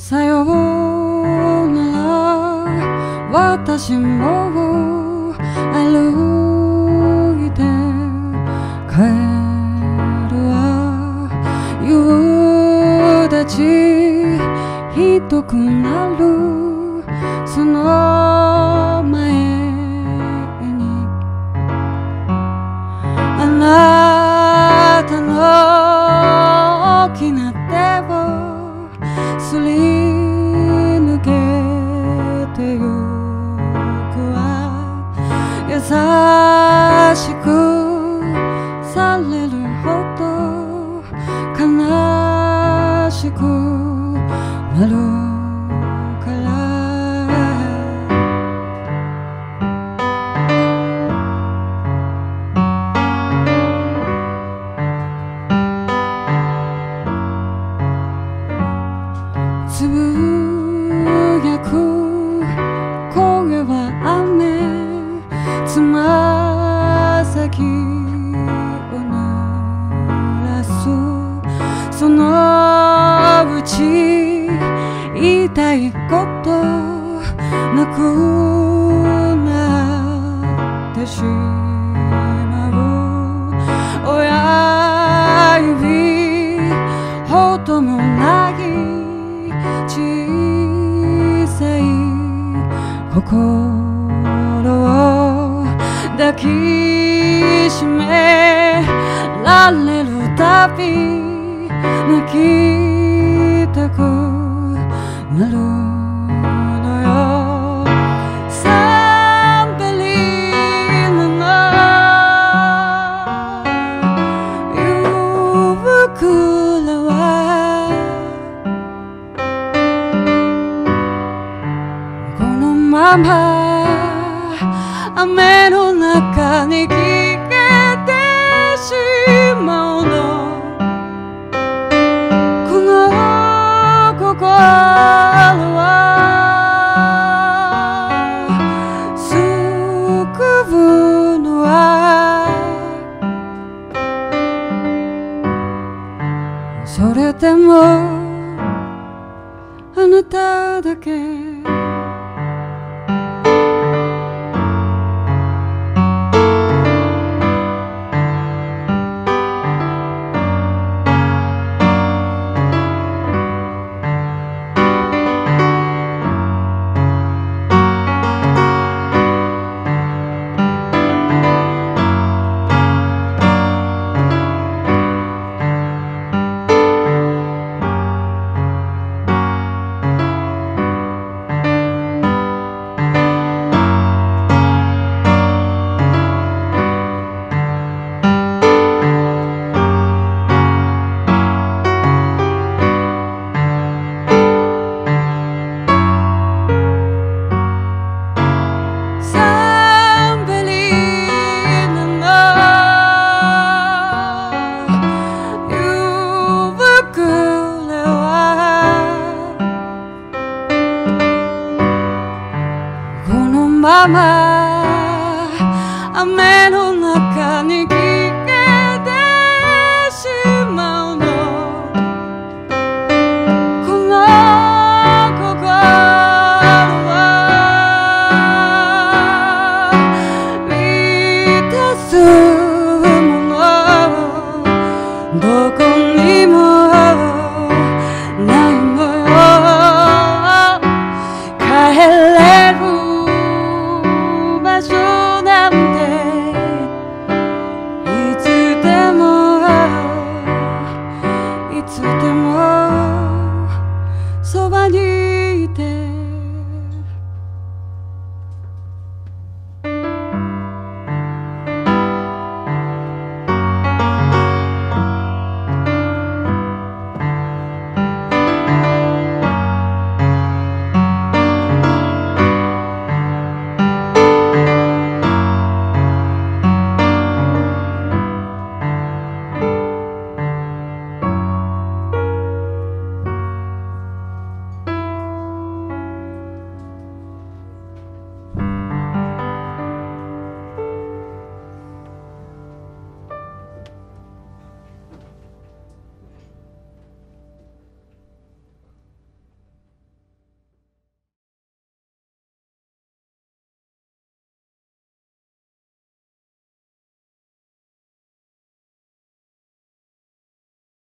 さようなら私も歩いて帰るわ。夕立ちひどくなる。その前くなるからつぶやく声は雨つま先ち言いたいことなくなってしまう親指ほどもない小さい心を抱きしめられるたび泣きくなるのよ。サンベリーナの夕暮れはこのまま雨の中に消あなただけま雨の中に消えてしまうの。この心は満たすもの。どこにも